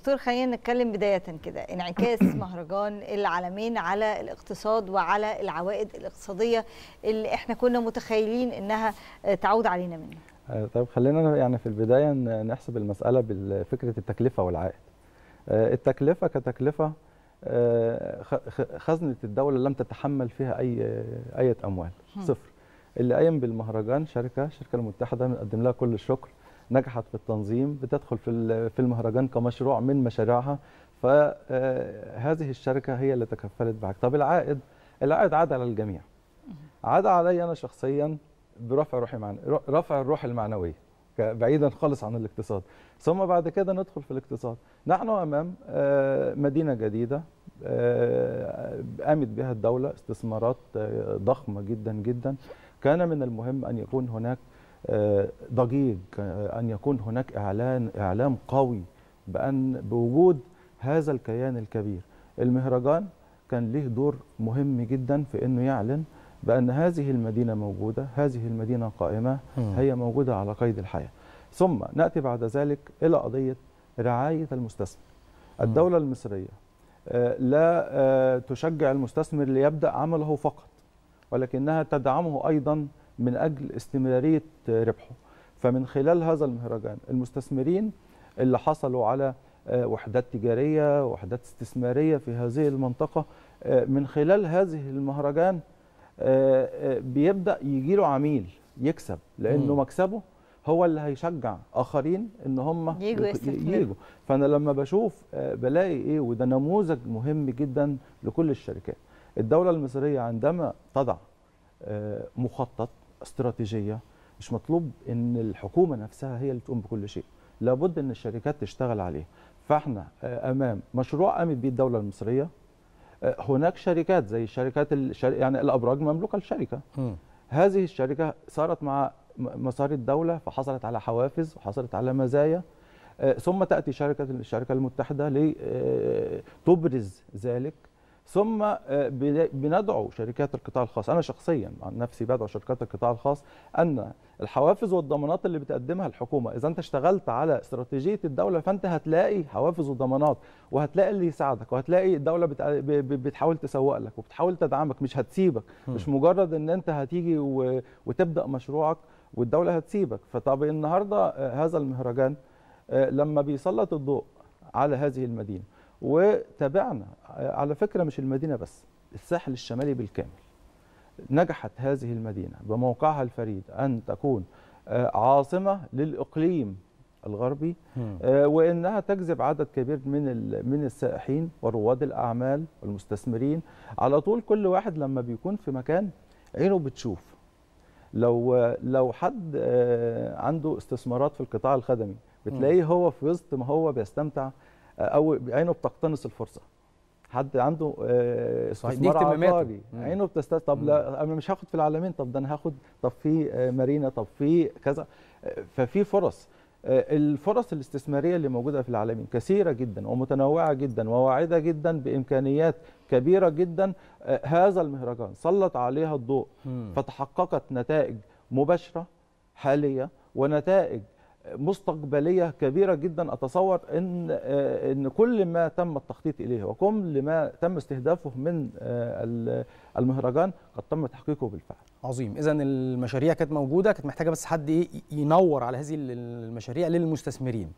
دكتور خلينا نتكلم بداية كده. انعكاس مهرجان العالمين على الاقتصاد وعلى العوائد الاقتصادية اللي إحنا كنا متخيلين إنها تعود علينا منه. طيب خلينا يعني في البداية نحسب المسألة بفكرة التكلفة والعائد. التكلفة كتكلفة خزنة الدولة لم تتحمل فيها أي أي أموال. صفر. اللي قايم بالمهرجان شركة الشركة المتحدة بنقدم لها كل الشكر. نجحت في التنظيم بتدخل في في المهرجان كمشروع من مشاريعها. فهذه الشركة هي اللي تكفلت بعد طب العائد العائد عاد على الجميع. عاد علي أنا شخصيا برفع روحي معنى رفع الروح المعنوية بعيدا خالص عن الاقتصاد. ثم بعد كده ندخل في الاقتصاد. نحن أمام مدينة جديدة قامت بها الدولة استثمارات ضخمة جدا جدا. كان من المهم أن يكون هناك ضجيج أن يكون هناك إعلان إعلام قوي بأن بوجود هذا الكيان الكبير. المهرجان كان له دور مهم جدا في إنه يعلن بأن هذه المدينة موجودة هذه المدينة قائمة هي موجودة على قيد الحياة. ثم نأتي بعد ذلك إلى قضية رعاية المستثمر. الدولة المصرية لا تشجع المستثمر ليبدأ عمله فقط ولكنها تدعمه أيضا من أجل استمرارية ربحه. فمن خلال هذا المهرجان المستثمرين اللي حصلوا على وحدات تجارية وحدات استثمارية في هذه المنطقة من خلال هذه المهرجان بيبدأ يجي له عميل يكسب لأنه مم. مكسبه هو اللي هيشجع آخرين إن هم يجوا يجوا. فأنا لما بشوف بلاقي إيه وده نموذج مهم جدا لكل الشركات. الدولة المصرية عندما تضع مخطط استراتيجية. مش مطلوب إن الحكومة نفسها هي اللي تقوم بكل شيء. لابد إن الشركات تشتغل عليه. فإحنا أمام مشروع قامت بيه الدولة المصرية هناك شركات زي الشركات الشر... يعني الأبراج مملوكة للشركة. هذه الشركة صارت مع مسار الدولة فحصلت على حوافز وحصلت على مزايا. ثم تأتي شركة الشركة المتحدة لتبرز ذلك. ثم بندعو شركات القطاع الخاص. أنا شخصيا عن نفسي بدعو شركات القطاع الخاص أن الحوافز والضمانات اللي بتقدمها الحكومة إذا أنت اشتغلت على استراتيجية الدولة فأنت هتلاقي حوافز وضمانات وهتلاقي اللي يساعدك وهتلاقي الدولة بتحاول تسوق لك وبتحاول تدعمك مش هتسيبك. م. مش مجرد إن أنت هتيجي وتبدأ مشروعك والدولة هتسيبك. فطب النهارده هذا المهرجان لما بيسلط الضوء على هذه المدينة وتابعنا. على فكرة مش المدينة بس الساحل الشمالي بالكامل. نجحت هذه المدينة بموقعها الفريد أن تكون عاصمة للإقليم الغربي وإنها تجذب عدد كبير من من السائحين ورواد الأعمال والمستثمرين. على طول كل واحد لما بيكون في مكان عينه بتشوف. لو لو حد عنده استثمارات في القطاع الخدمي بتلاقيه هو في وسط ما هو بيستمتع أو عينه بتقتنص الفرصة. حد عنده استثمار عقاري عينه بتست طب لا أنا مش هاخد في العالمين طب ده أنا هاخد طب في مارينا طب في كذا. ففي فرص. الفرص الاستثمارية اللي موجودة في العالمين كثيرة جدا ومتنوعة جدا وواعدة جدا بإمكانيات كبيرة جدا. هذا المهرجان سلط عليها الضوء فتحققت نتائج مباشرة حالية ونتائج مستقبلية كبيرة جدا أتصور إن إن كل ما تم التخطيط إليه وكل ما تم استهدافه من المهرجان قد تم تحقيقه بالفعل. عظيم، اذا المشاريع كانت موجودة كانت محتاجة بس حد إيه ينور على هذه المشاريع للمستثمرين.